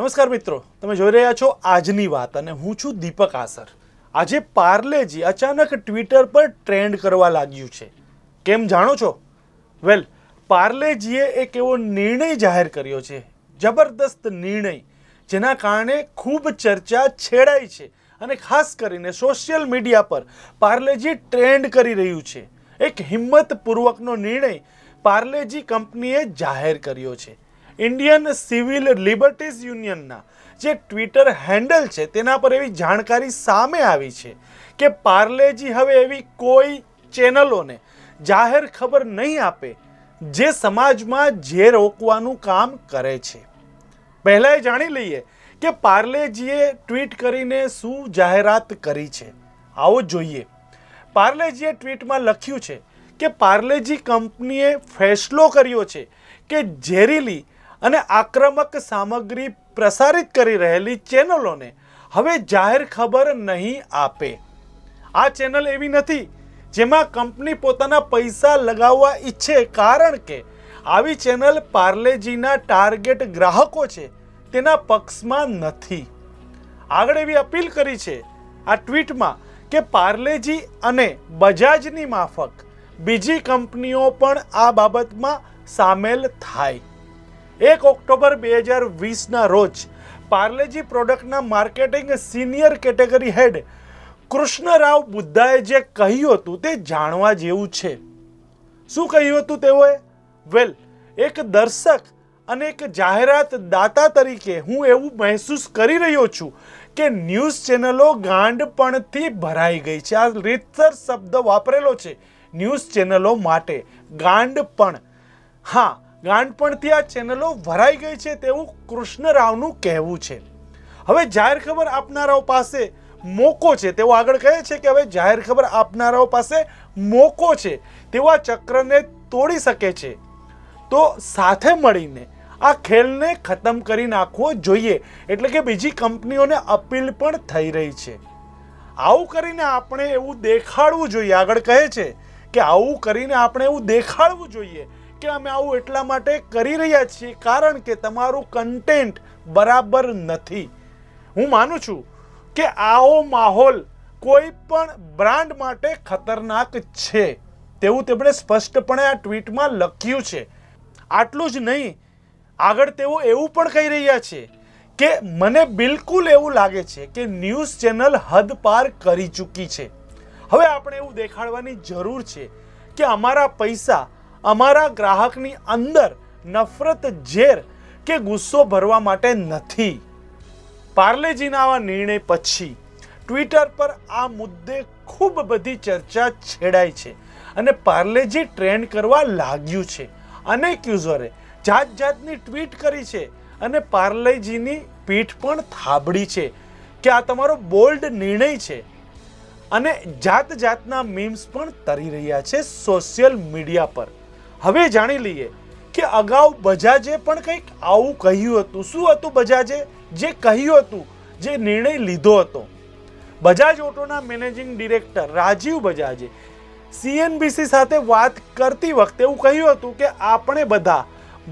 નમસ્કાર મિત્રો, તમે જોઈ રહ્યા છો આજની વાત અને હું છું દીપક આસર. આજે પાર્લેજી અચાનક ટ્વિટર પર ટ્રેન્ડ કરવા લાગ્યું છે. કેમ જાણો છો? વેલ, પાર્લેજીએ એક એવો નિર્ણય જાહેર કર્યો છે, જબરદસ્ત નિર્ણય, જેના કારણે ખૂબ ચર્ચા છેડાઈ છે અને ખાસ કરીને સોશિયલ મીડિયા પર પાર્લેજી ટ્રેન્ડ કરી રહ્યું છે. એક હિંમતપૂર્વકનો નિર્ણય પાર્લેજી કંપનીએ જાહેર કર્યો છે. ઇન્ડિયન સિવિલ લિબર્ટીઝ યુનિયનના જે ટ્વિટર હેન્ડલ છે તેના પર એવી જાણકારી સામે આવી છે કે પાર્લેજી હવે એવી કોઈ ચેનલોને જાહેર ખબર નહીં આપે જે સમાજમાં જે રોકવાનું કામ કરે છે. પહેલાં એ જાણી લઈએ કે પાર્લેજીએ ટ્વીટ કરીને શું જાહેરાત કરી છે. આવો જોઈએ. પાર્લેજીએ ટ્વીટમાં લખ્યું છે કે પાર્લેજી કંપનીએ ફેસલો કર્યો છે કે ઝેરીલી અને આક્રમક સામગ્રી પ્રસારિત કરી રહેલી ચેનલોને હવે જાહેર ખબર નહીં આપે. આ ચેનલ એવી નથી જેમાં કંપની પોતાના પૈસા લગાવવા ઈચ્છે કારણ કે આવી ચેનલ પાર્લેજીના ટાર્ગેટ ગ્રાહકો છે તેના પક્ષમાં નથી. આગળ એવી અપીલ કરી છે આ ટ્વીટમાં કે પાર્લેજી અને બજાજની માફક બીજી કંપનીઓ પણ આ બાબતમાં સામેલ થાય. એક ઓક્ટોબર બે હજાર વીસના રોજ Parle G પ્રોડક્ટના marketing senior category head Krishnarao બુદ્ધાએ જે કહ્યું હતું તે જાણવા જેવું છે. શું કહ્યું હતું તેઓએ? વેલ, એક દર્શક અને એક જાહેરાત દાતા તરીકે હું એવું મહેસૂસ કરી રહ્યો છું કે ન્યૂઝ ચેનલો ગાંડપણથી ભરાઈ ગઈ છે. આ રીતસર શબ્દ વાપરેલો છે ન્યૂઝ ચેનલો માટે. ગાંડપણ. હા ગાંડપણથી આ ચેનલો ભરાઈ ગઈ છે તેવું કૃષ્ણરાવનું કહેવું છે. હવે જાહેર ખબર આપનારાઓ પાસે મોકો છે. તેઓ આગળ કહે છે કે હવે જાહેર ખબર આપનારાઓ પાસે મોકો છે. આ ચક્રને તોડી શકે છે. તો સાથે મળીને આ ખેલને ખતમ કરી નાખવો જોઈએ. એટલે કે બીજી કંપનીઓને અપીલ પણ થઈ રહી છે. આવું કરીને આપણે એવું દેખાડવું જોઈએ. આગળ કહે છે કે આવું કરીને આપણે એવું દેખાડવું જોઈએ. કે અમે આવું એટલા માટે કરી રહ્યા છીએ કારણ કે તમારું કન્ટેન્ટ બરાબર નથી. હું માનું છું કે આવો માહોલ કોઈ પણ બ્રાન્ડ માટે ખતરનાક છે. તેવું તેમણે સ્પષ્ટપણે આ ટ્વીટમાં લખ્યું છે. આટલું જ નહીં, આગળ તેઓ એવું પણ કહી રહ્યા છે કે મને બિલકુલ એવું લાગે છે કે ન્યૂઝ ચેનલ હદ પાર કરી ચૂકી છે. હવે આપણે એવું દેખાડવાની જરૂર છે કે અમારા પૈસા અમારા ગ્રાહકની અંદર નફરત, ઝેર કે ગુસ્સો ભરવા માટે નથી. પાર્લેજીના આવા નિર્ણય પછી ટ્વિટર પર આ મુદ્દે ખૂબ બધી ચર્ચા છેડાઈ છે અને પાર્લેજી ટ્રેન્ડ કરવા લાગ્યું છે. અનેક યુઝરે જાત જાતની ટ્વીટ કરી છે અને પાર્લેજીની પીઠ પણ થાબડી છે કે આ તમારો બોલ્ડ નિર્ણય છે. અને જાત જાતના મીમ્સ પણ તરી રહ્યા છે સોશિયલ મીડિયા પર. હવે જાણી લઈએ કે અગાઉ બજાજે પણ કંઈક આવું કહ્યું હતું. શું હતું બજાજે? જે કહ્યું હતું, જે નિર્ણય લીધો હતો. બજાજ ઓટોના મેનેજિંગ ડિરેક્ટર રાજીવ બજાજે સીએનબીસી સાથે વાત કરતી વખતે એવું કહ્યું હતું કે આપણે બધા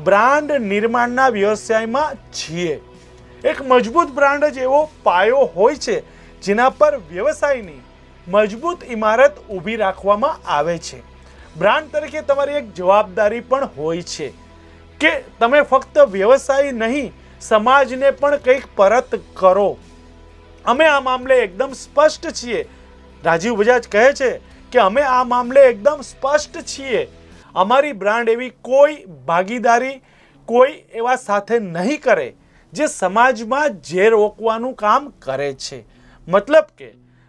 બ્રાન્ડ નિર્માણના વ્યવસાયમાં છીએ. એક મજબૂત બ્રાન્ડ જ એવો પાયો હોય છે જેના પર વ્યવસાયની મજબૂત ઇમારત ઊભી રાખવામાં આવે છે. બ્રાન્ડ તરીકે તમારી એક જવાબદારી પણ હોય છે કે તમે ફક્ત વ્યવસાય નહીં, સમાજને પણ કંઈક પરત કરો. અમે આ મામલે એકદમ સ્પષ્ટ છીએ. રાજીવ બજાજ કહે છે કે અમે આ મામલે એકદમ સ્પષ્ટ છીએ. અમારી બ્રાન્ડ એવી કોઈ ભાગીદારી, કોઈ એવા સાથે નહીં કરે, જે સમાજમાં ઝેર રોકવાનું કામ કરે છે. મતલબ કે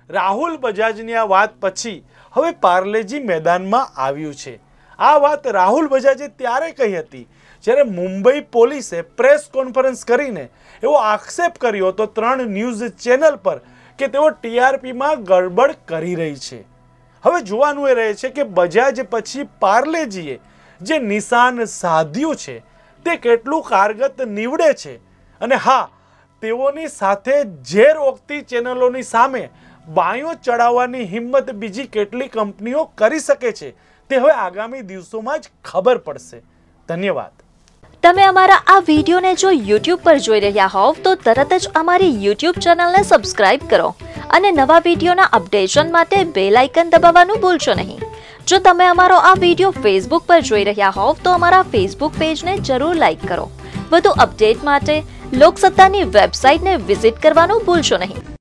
રાહુલ બજાજની આ વાત પછી હવે પાર્લેજી મેદાનમાં આવ્યું છે. આ વાત રાહુલ બજાજે ત્યારે કહી હતી, જ્યારે મુંબઈ પોલીસે પ્રેસ કોન્ફરન્સ કરીને એવો આક્ષેપ કર્યો હતો ત્રણ ન્યૂઝ ચેનલ પર કે તેઓ ટીઆરપીમાં ગડબડ કરી રહી છે. હવે જોવાનું એ રહે છે કે બજાજ પછી પાર્લેજીએ જે નિશાન સાધ્યું છે, તે કેટલું કારગત નીવડે છે અને હા, તેઓની સાથે ઝેર ઓગતી ચેનલોની સામે બાયો ચડાવવાની હિંમત બીજી કેટલી કંપનીઓ કરી શકે છે તે હવે આગામી દિવસોમાં જ ખબર પડશે. ધન્યવાદ. તમે અમારા આ વિડીયોને જો યુટ્યુબ પર જોઈ રહ્યા હોવ, તો તરત જ અમારી યુટ્યુબ ચેનલને સબસ્ક્રાઇબ કરો અને નવા વિડીયોના અપડેશન માટે બેલ આઇકન દબાવવાનું ભૂલશો નહીં. જો તમે અમારો આ વીડિયો ફેસબુક પર જોઈ રહ્યા હોવ, તો અમારા ફેસબુક પેજને જરૂર લાઈક કરો. વધુ અપડેટ માટે લોકસત્તાની વેબસાઇટને વિઝિટ કરવાનું ભૂલશો નહીં.